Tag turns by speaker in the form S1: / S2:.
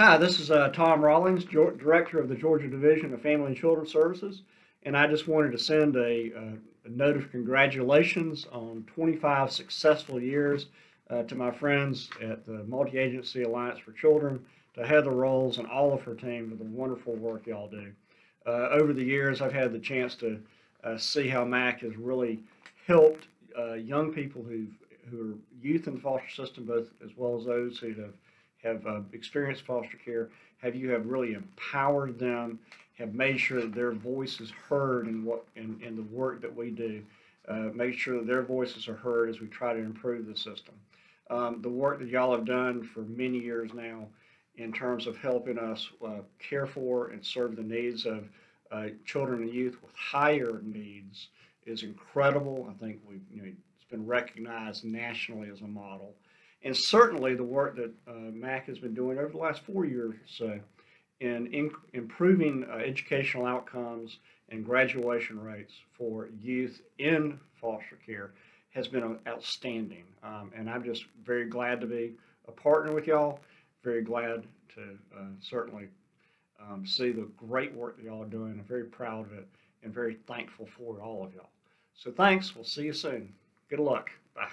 S1: Hi, this is uh, Tom Rawlings, Director of the Georgia Division of Family and Children's Services, and I just wanted to send a, uh, a note of congratulations on 25 successful years uh, to my friends at the Multi Agency Alliance for Children, to Heather Rowles, and all of her team for the wonderful work y'all do. Uh, over the years, I've had the chance to uh, see how MAAC has really helped young people who who are youth in the foster system, both as well as those who have have uh, experienced foster care, have you have really empowered them, have made sure that their voice is heard in what in, in the work that we do, uh, make sure that their voices are heard as we try to improve the system. Um, the work that y'all have done for many years now in terms of helping us uh, care for and serve the needs of uh, children and youth with higher needs is incredible. I think we you know, it's been recognized nationally as a model and certainly the work that uh, MAAC has been doing over the last four years or so in, in improving uh, educational outcomes and graduation rates for youth in foster care has been outstanding. Um, and I'm just very glad to be a partner with y'all. Very glad to uh, certainly um, see the great work that y'all are doing. I'm very proud of it and very thankful for all of y'all. So thanks. We'll see you soon. Good luck. Bye.